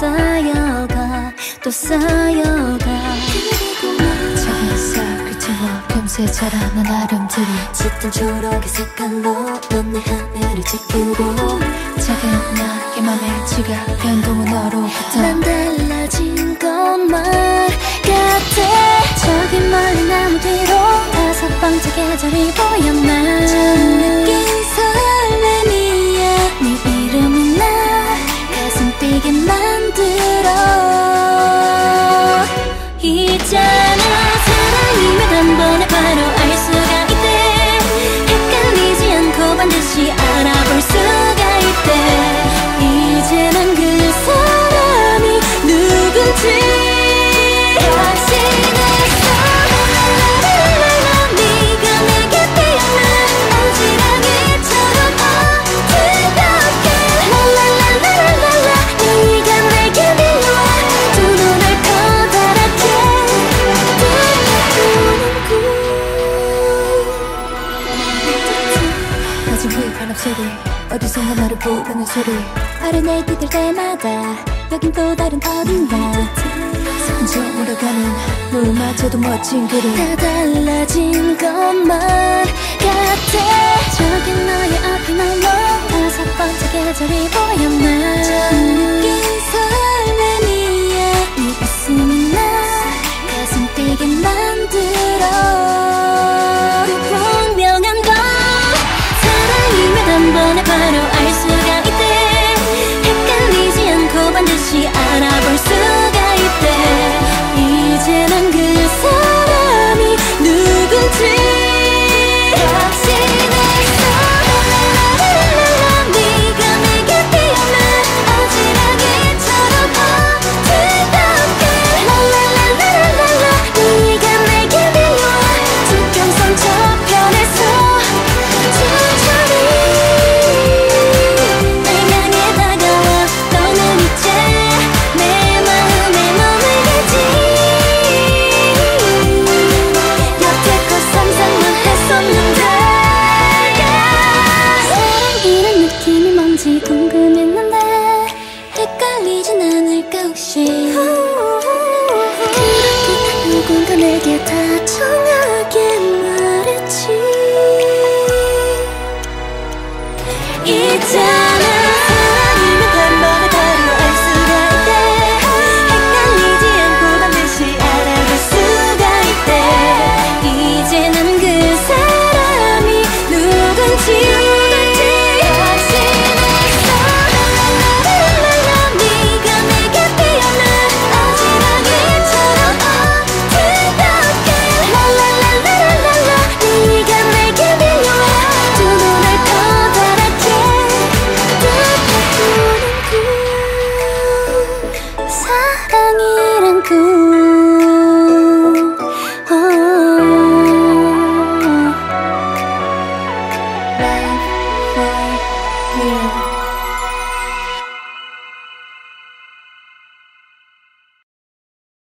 쌓여가 작은 싹을 채워 금세 자라난 아름들이 짙은 초록의 색깔로 넌내 하늘을 지키고. 작은 나의 맘에 지각 변동은 너로부터 난 달라진 것만 같아. 저기 멀리 나무 뒤로 다섯 번째 계절이 보였나 뜨는 아직 위반업 소리 어디선가 나를 부르는 소리. 어른애 뛰들 때마다 여긴 또 다른 어딘가 점으로 가는 노을마저도 멋진 그림 다 달라진 것만 같아. 저기 너의 앞에 널로 다섯 번째 계절이 보 한 번에 바로 알 수가 있대. 헷갈리지 않고 반드시 알아볼 수 뭔지 궁금했는데 헷갈리진 않을까 혹시? 누군가 내게 다 정하게 말했지. 이제